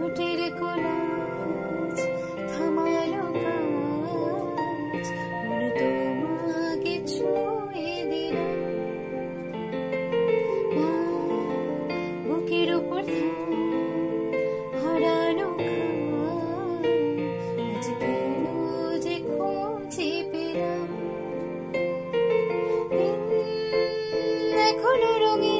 ঠোঁটের কোলাজ থামালো কাজ মনে তোমাকে ছুঁয়ে দিল না বুকের উপর হারানো আজ কেন যে খুঁজে পেলাম? এখনও রঙিন